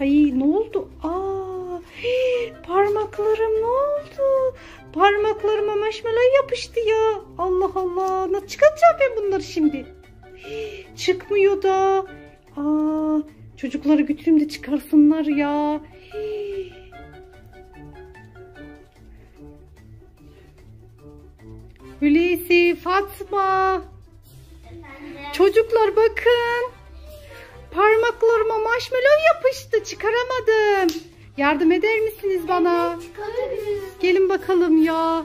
Ay ne oldu? Aa, hii, parmaklarım ne oldu? Parmaklarıma marshmallow yapıştı ya. Allah Allah. Nasıl çıkartacağım ben bunları şimdi? Hii, çıkmıyor da. Aa, çocukları götüreyim de çıkarsınlar ya. Hii. Hulusi, Fatma. Çocuklar bakın. Parmaklarıma marshmallow yapıştı. Çıkaramadım. Yardım eder misiniz bana? Gelin bakalım ya.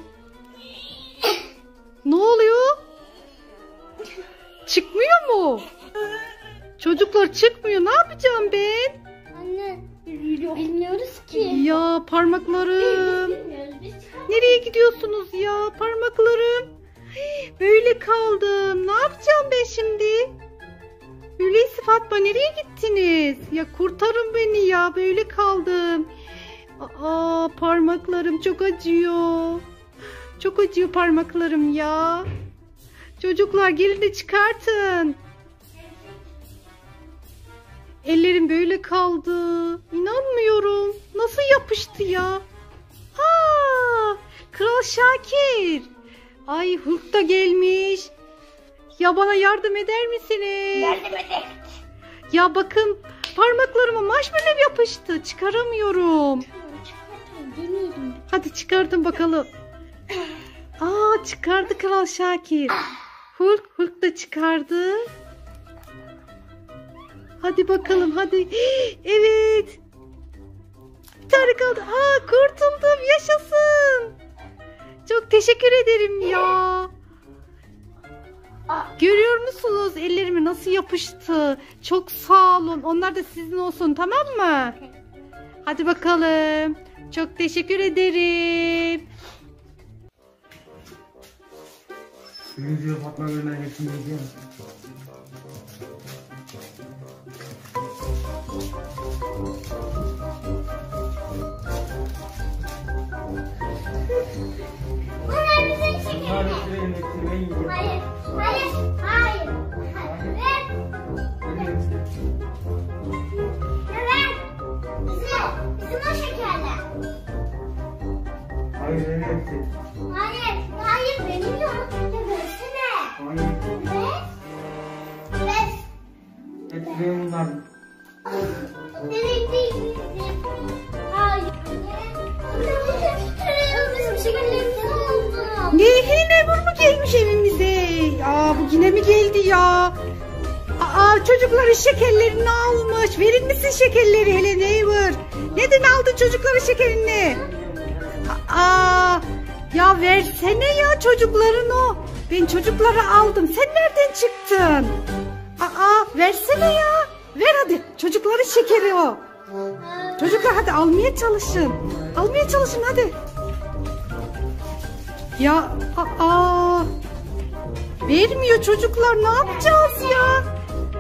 Ne oluyor? Çıkmıyor mu? Çocuklar çıkmıyor. Ne yapacağım ben? Anne bilmiyoruz ki. Ya parmaklarım. Bilmiyoruz biz. Nereye gidiyorsunuz ya? Parmaklarım. Böyle kaldım. Ne yapacağım ben şimdi? Hulusi Fatma nereye gittiniz? Ya kurtarın beni ya. Böyle kaldım. Aa parmaklarım çok acıyor. Çok acıyor parmaklarım ya. Çocuklar gelin de çıkartın. Ellerim böyle kaldı. İnanmıyorum. Nasıl yapıştı ya? Aa, Kral Şakir. Ay Hulk da gelmiş. Ya bana yardım eder misiniz? Yardım edin. Ya bakın parmaklarıma marshmallow yapıştı. Çıkaramıyorum. Deneyelim. Hadi çıkardım bakalım. Aa çıkardı Kral Şakir. Hulk, Hulk da çıkardı. Hadi bakalım hadi. Evet. Bir tane kaldı. Aa kurtuldum yaşasın. Çok teşekkür ederim ya. Görüyor musunuz ellerime nasıl yapıştı? Çok sağ olun. Onlar da sizin olsun tamam mı? Hadi bakalım. Çok teşekkür ederim. Beni diyor Fatma Gölü'ne getirmeyeceğim. Bunlar Ne Neighbor mu gelmiş evimize? Aa bu yine mi geldi ya? Aa çocukların şekerlerini almış. Verir misin şekerleri hele Neighbor? Neden aldın çocukların şekerini? Aa ya versene ya çocukların o. Ben çocukları aldım. Sen nereden çıktın? Aa versene ya. Ver hadi. Çocukların şekeri o. Çocuklar hadi almaya çalışın. Almaya çalışın hadi. Ya aa vermiyor çocuklar ne yapacağız ya?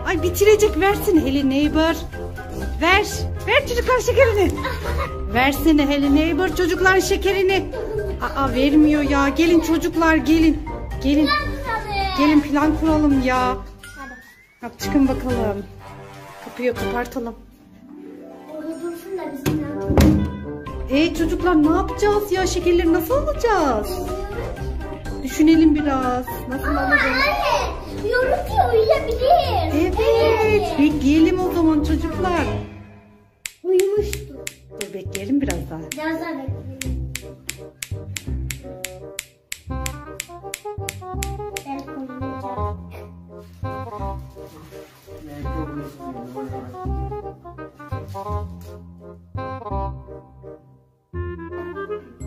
Ay bitirecek versin hele neighbor. Ver. Ver çocuklar şekerini. Versene hele neighbor çocukların şekerini. Aa vermiyor ya. Gelin çocuklar gelin. Gelin. Gelin plan kuralım ya. Hadi. Hadi çıkın bakalım. Kapıyı kapartalım. Orada dursun da bizim ne Ey çocuklar ne yapacağız ya? Şekerleri nasıl alacağız? Düşünelim biraz. Nasıl alacağız? Anne, ki uyuyabilir. Evet. Bekleyelim o zaman çocuklar. Uyumuştu. Dur bekleyelim biraz daha. Biraz daha bekleyelim.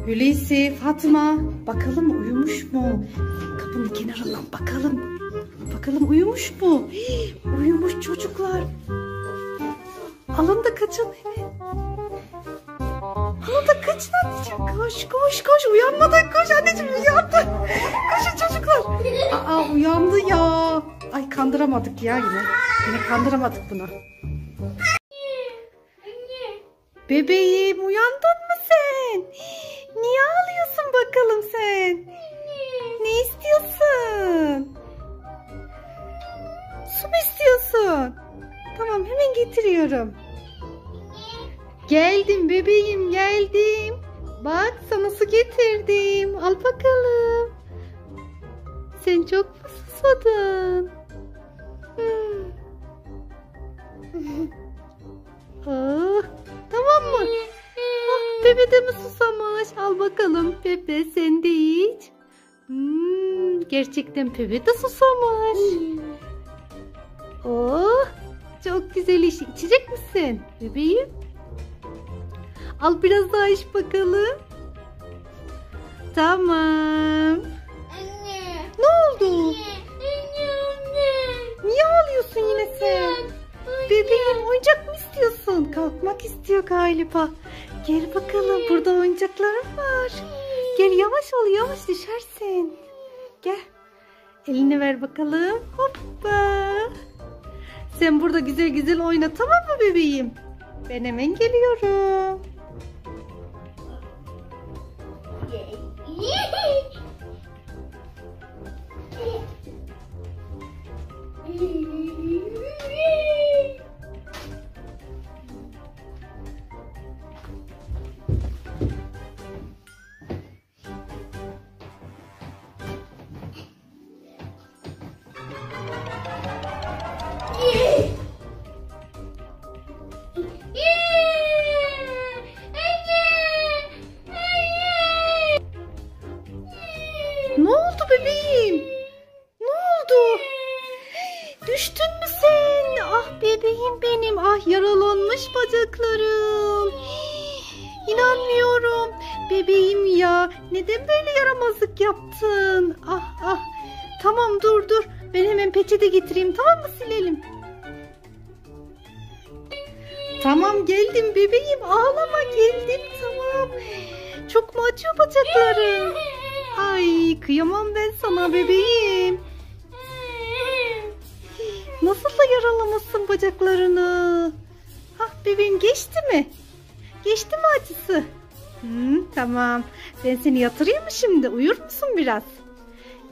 Hulusi, Fatma bakalım uyumuş mu? Kapının kenarından bakalım. Bakalım uyumuş mu? Hii, uyumuş çocuklar. Alın da kaçın evet. Alın da kaçın anneciğim. Koş koş koş uyanmadan koş anneciğim uyandı. Koşun çocuklar. Aa uyandı ya. Ay kandıramadık ya yine. Yine kandıramadık bunu. Bebeğim uyandın mı sen? Niye ağlıyorsun bakalım sen? Ne istiyorsun? Su mu istiyorsun? Tamam hemen getiriyorum. Geldim bebeğim geldim. Bak sana su getirdim. Al bakalım. Sen çok mu susadın? Ah, tamam mı? Ah, Pepe de mi susamış? Al bakalım Pepe sen de iç. Hmm, gerçekten Pepe de susamış. Oh, çok güzel iş. İçecek misin bebeğim? Al biraz daha iç bakalım. Tamam. Anne. Ne oldu? Anne. Niye ağlıyorsun yine sen? Bebeğim oyuncak mı istiyorsun? Kalkmak istiyor galiba. Gel bakalım burada oyuncaklarım var. Gel yavaş ol yavaş düşersin. Gel. Elini ver bakalım. Hoppa. Sen burada güzel güzel oyna tamam mı bebeğim? Ben hemen geliyorum. Ne yaralanmış bacaklarım. İnanmıyorum. Bebeğim ya. Neden böyle yaramazlık yaptın? Ah ah. Tamam dur dur. Ben hemen peçete getireyim tamam mı silelim? Tamam geldim bebeğim. Ağlama geldim tamam. Çok mu acıyor bacakların? Ay kıyamam ben sana bebeğim. Nasıl da yaralamışsın bacaklarını? Bebeğim geçti mi? Geçti mi acısı? Hı, tamam. Ben seni yatırayım mı şimdi? Uyur musun biraz?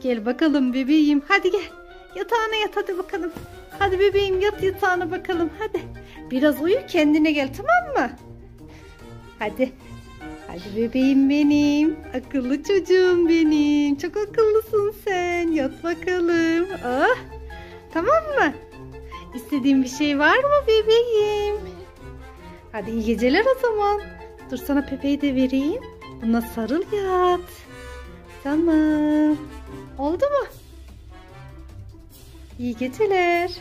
Gel bakalım bebeğim. Hadi gel. Yatağına yat hadi bakalım. Hadi bebeğim yat yatağına bakalım. Hadi. Biraz uyu kendine gel tamam mı? Hadi. Hadi bebeğim benim. Akıllı çocuğum benim. Çok akıllısın sen. Yat bakalım. Ah. Tamam mı? İstediğin bir şey var mı bebeğim? Hadi iyi geceler o zaman. Dur sana Pepe'yi de vereyim. Buna sarıl yat. Tamam. Oldu mu? İyi geceler.